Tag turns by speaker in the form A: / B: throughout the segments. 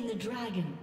A: slain the dragon.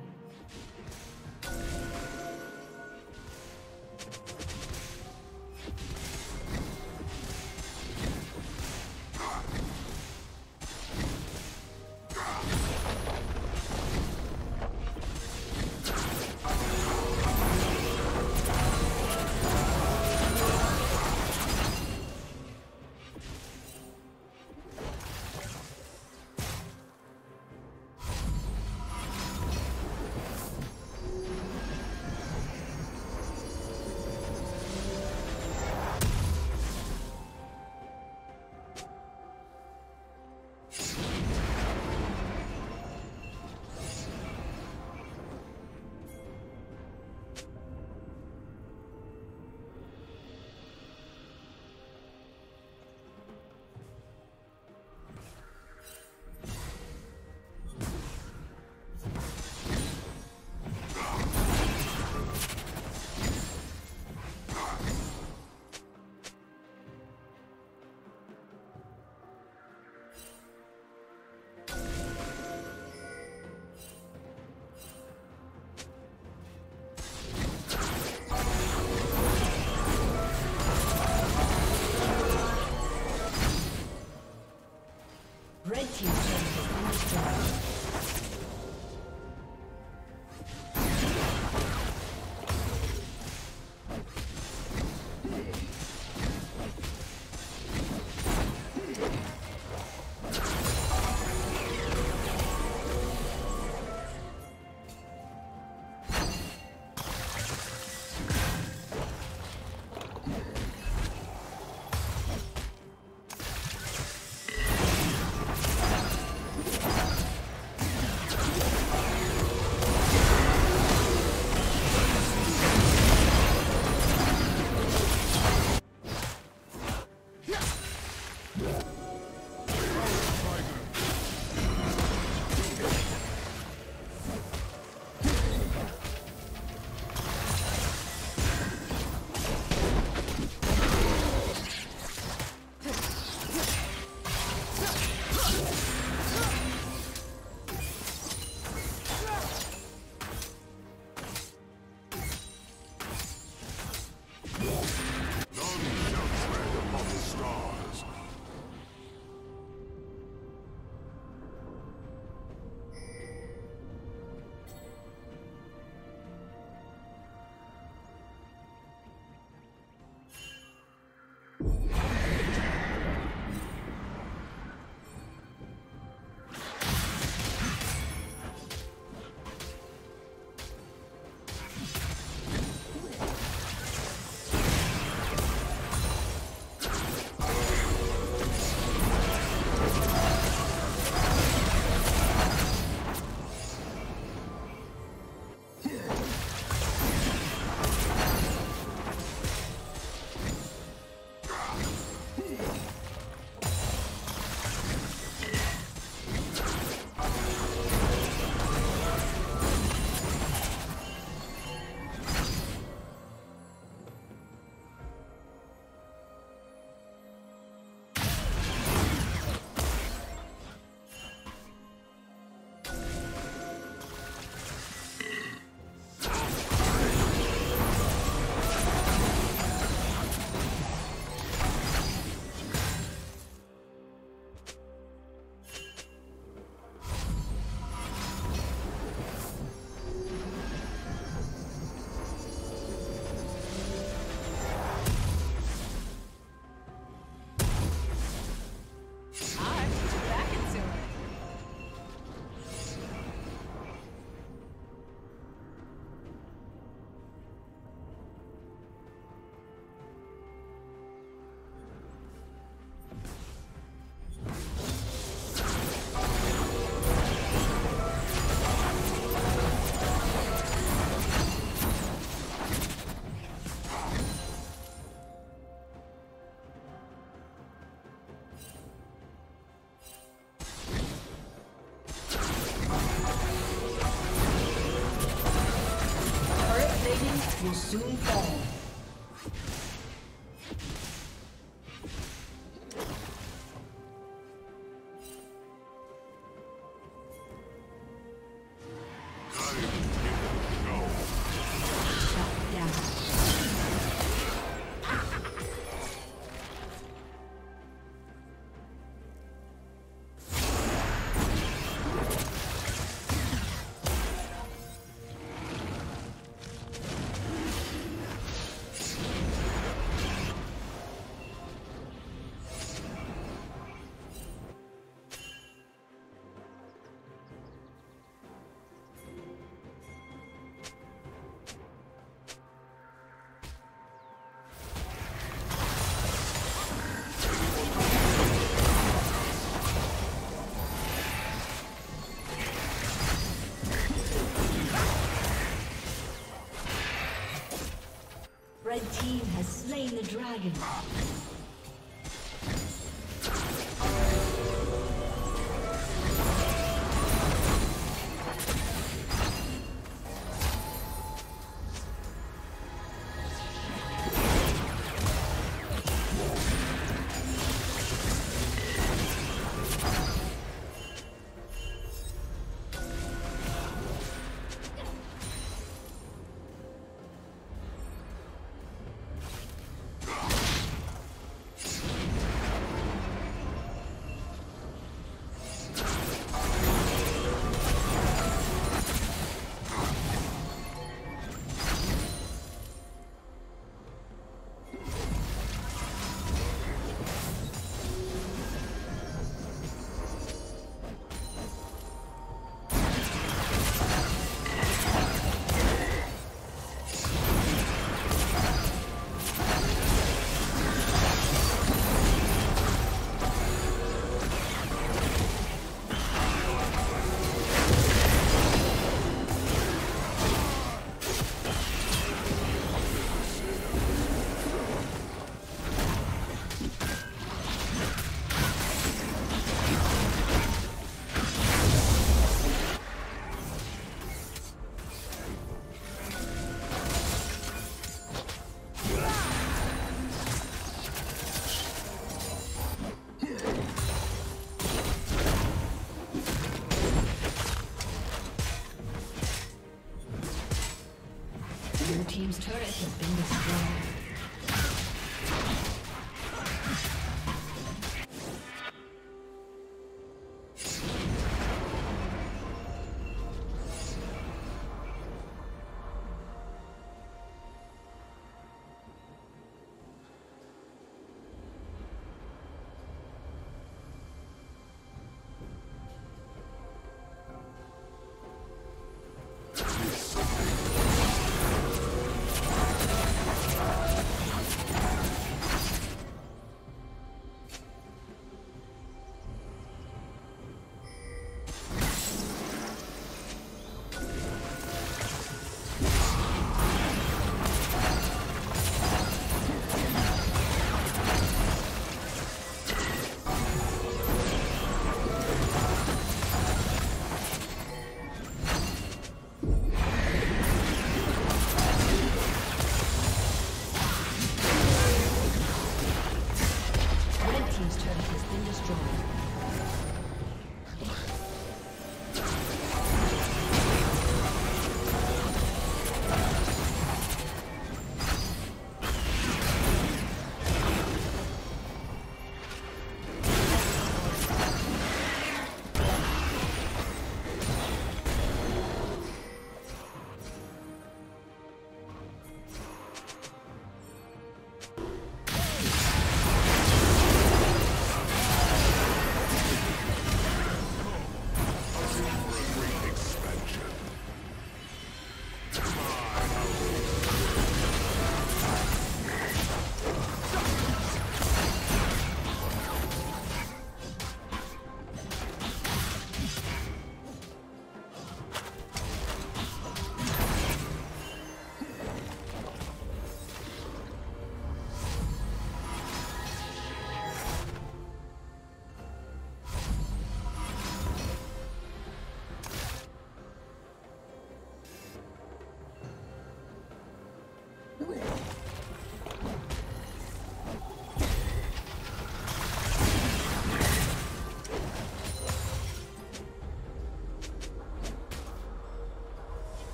A: Slain the dragon.